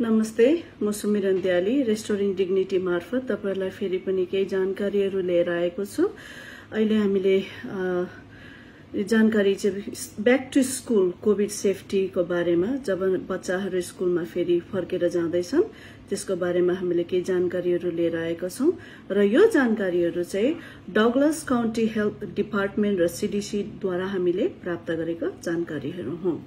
नमस्ते म सुमिरन दयाली रेस्टोरेन्ट डिग्निटी मार्फत तपाईँहरूलाई फेरि पनि केही जानकारीहरू लिएर आएको छु। अहिले हामीले जानकारी चाहिँ ब्याक टु स्कुल कोभिड सेफ्टीको बारेमा जब बच्चाहरू स्कुलमा फेरि फर्केर जाँदैछन् त्यसको बारेमा हामीले केही जानकारीहरू लिएर आएका छौँ। र यो जानकारीहरू चाहिँ डगलस काउन्टी हेल्थ डिपार्टमेन्ट र सिडिसीद्वारा हामीले प्राप्त गरेका जानकारीहरू हुँ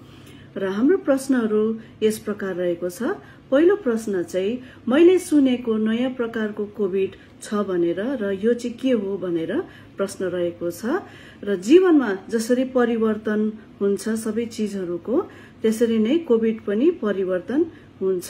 र हाम्रो प्रश्नहरू यस प्रकार रहेको छ। पहिलो प्रश्न चाहिँ मैले सुनेको नयाँ प्रकारको कोभिड छ भनेर र यो चाहिँ के हो? भनेर प्रश्न रहेको छ। र जीवनमा जसरी परिवर्तन हुन्छ सबै चिजहरूको त्यसरी नै कोभिड पनि परिवर्तन हुन्छ।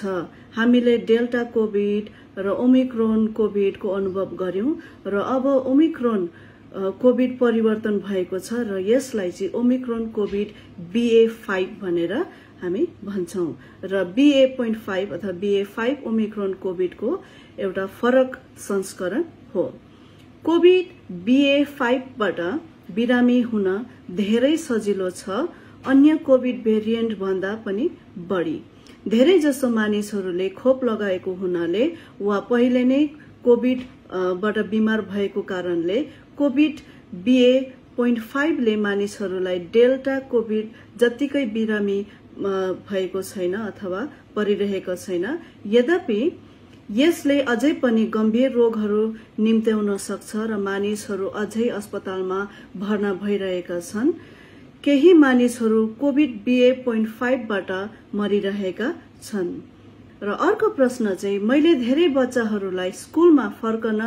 हामीले डेल्टा कोभिड र ओमिक्रोन कोभिडको अनुभव गर्यौं र अब ओमिक्रोन कोभिड परिवर्तन भएको छ र यसलाई चाहिँ ओमिक्रोन कोभिड बिए फाइभ भनेर हामी भन्छौं। र बिए पोइन्ट फाइभ अथवा बिए फाइभ ओमिक्रोन कोभिडको एउटा फरक संस्करण हो। कोभिड बिए फाइभबाट बिरामी हुन धेरै सजिलो छ अन्य कोभिड भेरिएन्ट भन्दा पनि बढी। धेरै जसो मानिसहरूले खोप लगाएको हुनाले वा पहिले नै कोभिड अ, बाट बिमार भएको कारणले कोभिड बिए पोइन्ट फाइभले मानिसहरूलाई डेल्टा कोभिड जत्तिकै बिरामी भएको छैन अथवा परिरहेको छैन। यद्यपि यसले अझै पनि गम्भीर रोगहरू निम्त्याउन सक्छ र मानिसहरू अझै अस्पतालमा भर्ना भइरहेका छन्। केही मानिसहरू कोभिड बिए पोइन्ट फाइभबाट मरिरहेका छन्। र अर्को प्रश्न चाहिँ मैले धेरै बच्चाहरूलाई स्कुलमा फर्कन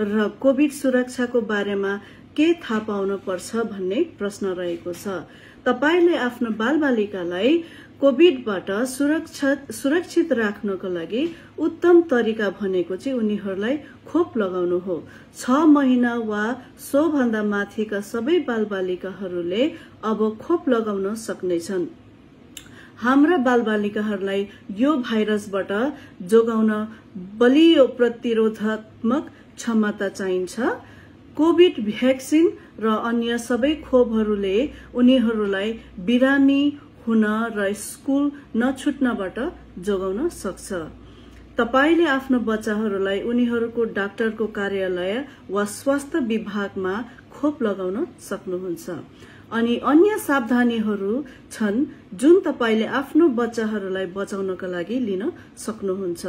र कोभिड सुरक्षाको बारेमा के थाहा पाउन पर्छ भन्ने प्रश्न रहेको छ। तपाईँले आफ्नो बालबालिकालाई कोभिडबाट सुरक्षित सुरक्षित राख्नको लागि उत्तम तरिका भनेको चाहिँ उनीहरूलाई खोप लगाउनु हो। छ महिना वा सोभन्दा माथिका सबै बालबालिकाहरूले अब खोप लगाउन सक्नेछन्। हाम्रा बालबालिकाहरूलाई यो भाइरसबाट जोगाउन बलियो प्रतिरोधात्मक क्षमता चाहिन्छ। कोभिड भ्याक्सिन र अन्य सबै खोपहरूले उनीहरूलाई बिरामी हुन र स्कुल नछुट्नबाट जोगाउन सक्छ। तपाईँले आफ्नो बच्चाहरूलाई उनीहरूको डाक्टरको कार्यालय वा स्वास्थ्य विभागमा खोप लगाउन सक्नुहुन्छ। अनि अन्य सावधानीहरू छन् जुन तपाईँले आफ्नो बच्चाहरूलाई बचाउनका लागि लिन सक्नुहुन्छ।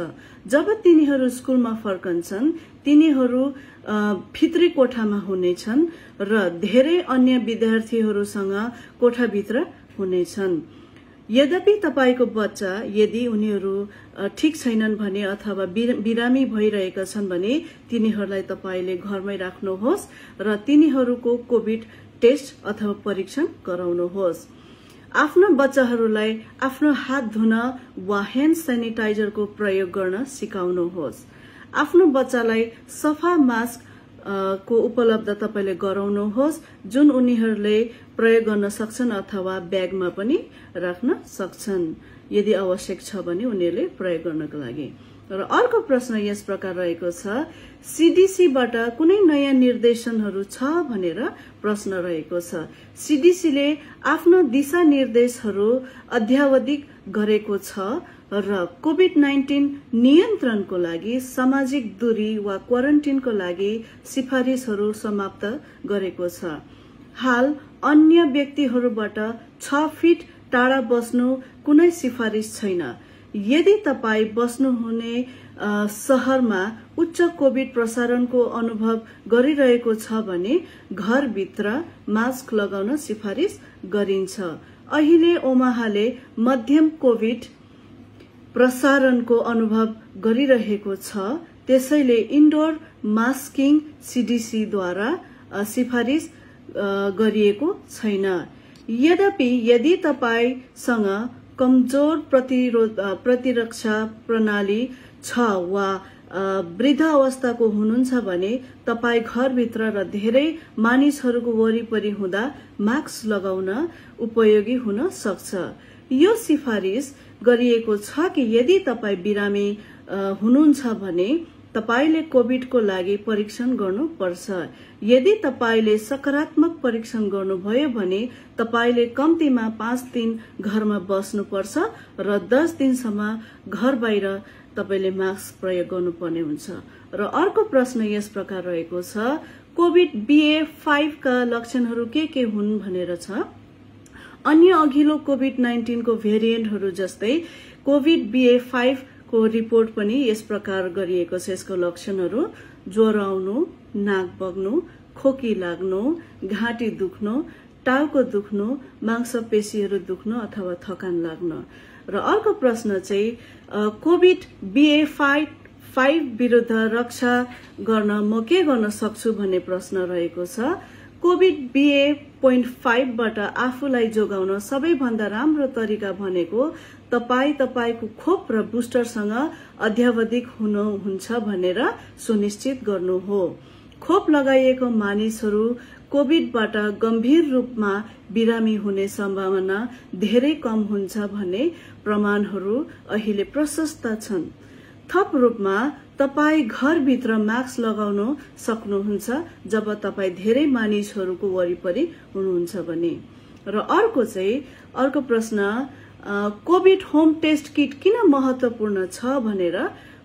जब तिनीहरू स्कुलमा फर्कन्छन् तिनीहरू अ, भित्री कोठामा हुनेछन् र धेरै अन्य विद्यार्थीहरूसँग कोठाभित्र हुनेछन्। यद्यपि तपाईँको बच्चा यदि उनीहरू ठिक छैनन् भने अथवा बिर- बिरामी भइरहेका छन् भने तिनीहरूलाई तपाईँले घरमै राख्नुहोस् र तिनीहरूको कोभिड टेस्ट अथवा परीक्षण गराउनुहोस्। आफ्ना बच्चाहरूलाई आफ्नो हात धुन वा ह्यान्ड सेनिटाइजरको प्रयोग गर्न सिकाउनुहोस्। आफ्नो बच्चालाई सफा मास्क को उपलब्ध तपाईँले गराउनुहोस् जुन उनीहरूले प्रयोग गर्न सक्छन् अथवा ब्यागमा पनि राख्न सक्छन्। यदि आवश्यक छ भने उनीहरूले प्रयोग गर्नको लागि। र अर्को प्रश्न यस प्रकार रहेको छ सीडीसीबाट कुनै नयाँ निर्देशनहरू छ भनेर प्रश्न रहेको छ। सीडीसीले आफ्नो दिशा निर्देशहरू अध्यावधिक गरेको छ र कोभिड नाइन्टिन नियन्त्रणको लागि सामाजिक दूरी वा क्वारेन्टिनको लागि सिफारिसहरू समाप्त गरेको छ। हाल अन्य व्यक्तिहरूबाट छ फिट टाढा बस्नु कुनै सिफारिस छैन। यदि तपाईँ बस्नुहुने अ, शहरमा उच्च कोभिड प्रसारणको अनुभव गरिरहेको छ भने घरभित्र मास्क लगाउन सिफारिस गरिन्छ। अहिले ओमाहाले मध्यम कोभिड प्रसारणको अनुभव गरिरहेको छ। त्यसैले इन्डोर मास्किङ सीडीसीद्वारा सिफारिस गरिएको छैन। यद्यपि यदि तपाईँसँग कमजोर प्रतिरोध प्रतिरक्षा प्रणाली छ वा वृद्ध अवस्थाको हुनुहुन्छ भने तपाईँ घरभित्र र धेरै मानिसहरूको वरिपरि हुँदा मास्क लगाउन उपयोगी हुन सक्छ। यो सिफारिस गरिएको छ कि यदि तपाईँ बिरामी हुनुहुन्छ भने तपाईँले कोविडको लागि परीक्षण गर्नुपर्छ। यदि तपाईँले सकारात्मक परीक्षण गर्नुभयो भने तपाईँले कम्तीमा पाँच दिन घरमा बस्नुपर्छ र दस दिनसम्म घर बाहिर तपाईँले मास्क प्रयोग गर्नुपर्ने हुन्छ। र अर्को प्रश्न यस प्रकार रहेको छ कोविड बिए फाइभका लक्षणहरू के के हुन् भनेर छ? अन्य अघिल्लो कोविड नाइन्टिनको भेरिएन्टहरू जस्तै कोविड बिए फाइभको रिपोर्ट पनि यस प्रकार गरिएको छ। यसको लक्षणहरू ज्वरो आउनु नाक बग्नु खोकी लाग्नु घाँटी दुख्नु टाउको दुख्नु मांसपेशीहरू दुख्नु अथवा थकान लाग्नु। र अर्को प्रश्न चाहिँ कोविड बिए फाइभ फाइभ विरूद्ध रक्षा गर्न म के गर्न सक्छु भन्ने प्रश्न रहेको छ। कोविड बिए पोइन्ट फाइभबाट आफूलाई जोगाउन सबैभन्दा राम्रो तरिका भनेको तपाईँ तपाईँको खोप र बुस्टरसँग अध्यावधिक हुनुहुन्छ भनेर सुनिश्चित गर्नु हो खोप लगाइएको मानिसहरू कोविडबाट गम्भीर रूपमा बिरामी हुने सम्भावना धेरै कम हुन्छ भन्ने प्रमाणहरू अहिले प्रशस्त छन्। थप रूपमा तपाईँ घरभित्र मास्क लगाउन सक्नुहुन्छ जब तपाईँ धेरै मानिसहरूको वरिपरि हुनुहुन्छ भने। र अर्को चाहिँ अर्को प्रश्न कोभिड होम टेस्ट किट किन महत्वपूर्ण छ भनेर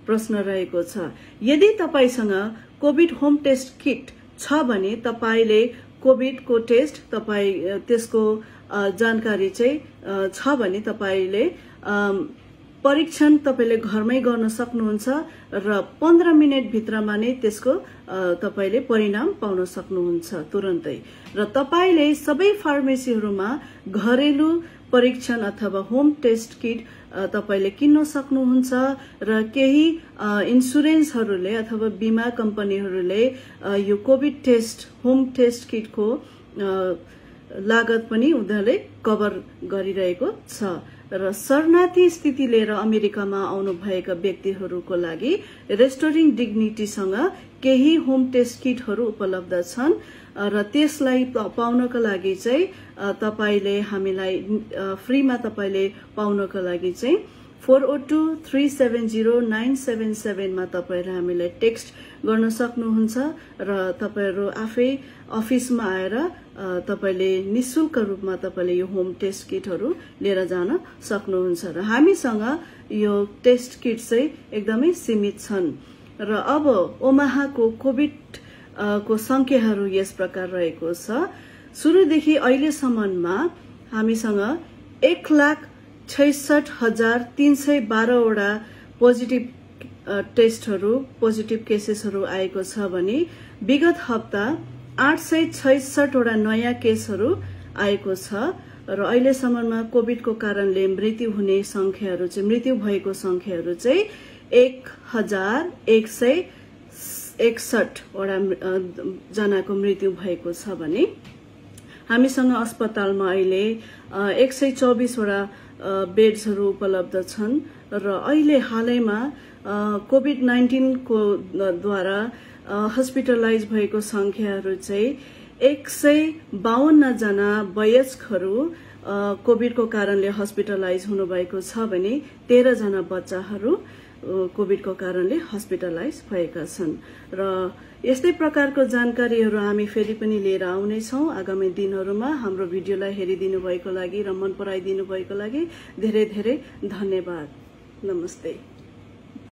प्रश्न रहेको छ। यदि तपाईँसँग कोभिड होम टेस्ट किट छ भने तपाईँले कोभिडको टेस्ट तपाईँ त्यसको जानकारी चाहिँ छ भने तपाईँले परीक्षण तपाईँले घरमै गर्न सक्नुहुन्छ र पन्ध्र मिनटभित्रमा नै त्यसको तपाईँले परिणाम पाउन सक्नुहुन्छ तुरन्तै। र तपाईँले सबै फार्मेसीहरूमा घरेलु परीक्षण अथवा होम टेस्ट किट तपाईँले किन्न सक्नुहुन्छ र केही इन्सुरेन्सहरूले अथवा बिमा कम्पनीहरूले यो कोभिड टेस्ट होम टेस्ट किटको लागत पनि उनीहरूले कभर गरिरहेको छ। र शरणार्थी स्थिति लिएर अमेरिकामा आउनुभएका व्यक्तिहरूको लागि रेस्टोरिङ डिग्निटीसँग केही होम टेस्ट किटहरू उपलब्ध छन् र त्यसलाई पाउनको लागि चाहिँ तपाईँले हामीलाई फ्रीमा तपाईँले पाउनको लागि चाहिँ four O two three seven zero nine seven सेभेनमा तपाईँहरू हामीलाई टेक्स्ट गर्न सक्नुहुन्छ र तपाईँहरू आफै अफिसमा आएर तपाईँले निशुल्क रूपमा तपाईँले यो होम टेस्ट किटहरू लिएर जान सक्नुहुन्छ र हामीसँग यो टेस्ट किट चाहिँ एकदमै सीमित छन्। र अब ओमाहाको कोभिड को संख्याहरू यस प्रकार रहेको छ। सुरुदेखि अहिलेसम्ममा हामीसँग एक लाख छैसठ हजार तीन सय बाह्रवटा पोजिटिभ टेस्टहरू पोजिटिभ केसेसहरू आएको छ भने विगत हप्ता आठ सय छैसठवटा नयाँ केसहरू आएको छ र अहिलेसम्ममा कोविडको कारणले मृत्यु हुने संख्याहरू चाहिँ मृत्यु भएको संख्याहरू चाहिँ एक हजार एक सय एकसठवटा जनाको मृत्यु भएको छ भने हामीसँग अस्पतालमा अहिले एक सय चौबिसवटा बेड्सहरू उपलब्ध छन् र अहिले हालैमा कोभिड नाइन्टिनको द्वारा हस्पिटलाइज भएको संख्याहरू चाहिँ एक सय बाहन्नजना वयस्कहरू कोभिडको कारणले हस्पिटलाइज हुनुभएको छ भने तेह्रजना बच्चाहरू कोभिडको कारणले हस्पिटलाइज भएका छन्। र यस्तै प्रकारको जानकारीहरू हामी फेरि पनि लिएर आउनेछौ। आगामी दिनहरूमा हाम्रो भिडियोलाई हेरिदिनु भएको लागि र मन पराइदिनु भएको लागि धेरै धेरै धन्यवाद। नमस्ते।